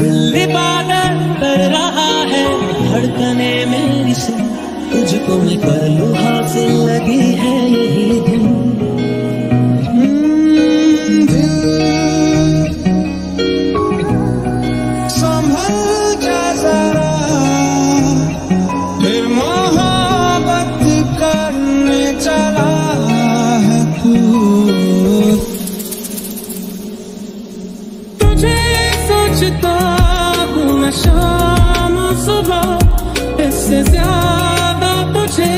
दिल कर रहा है धड़कने मेरी सुन तुझको मैं कर मैं शाम सुबह इससे ज़्यादा तुझे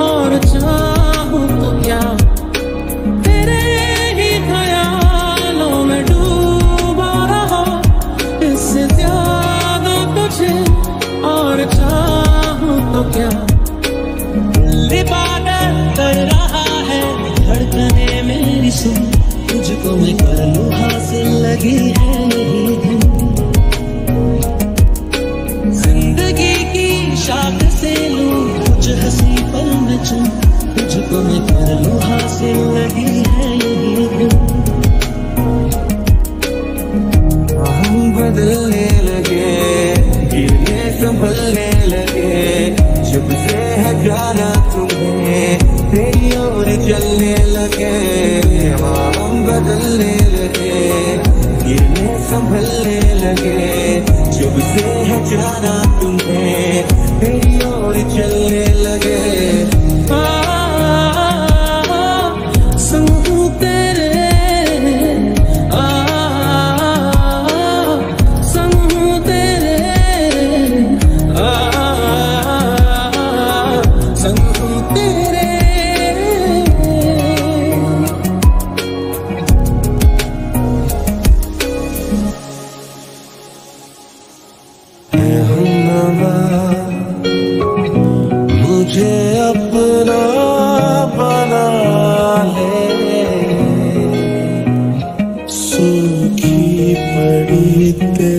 और चाहूँ तो क्या तेरे ही ख्यालों में डूबा रहा इससे ज़्यादा तुझे और चाहूँ तो क्या दिल बादल कर रहा है धड़कने मेरी सुन तुझको मैं कर लूँ हासिल लगी है की शाख से लूँ, कुछ हँसी पल में कर हासिल लगी है यही हम बदलने लगे, गिरने, संभलने लगे। जब से है जाना तुम्हें, तेरी ओर चलने लगे। है जाना तुम्हें। तेरी ओर चलने लगे। हमनवा मुझे अपना बना ले। सूखी पड़ी दिल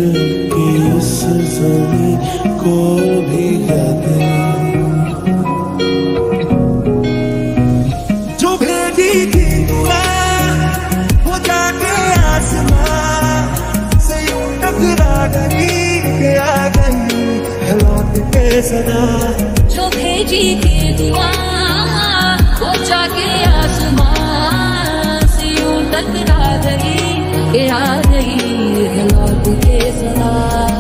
सदा। जो भेजी थी दुआ, वो जाके आसमां से यूँ गई आ गई लौट के सदा।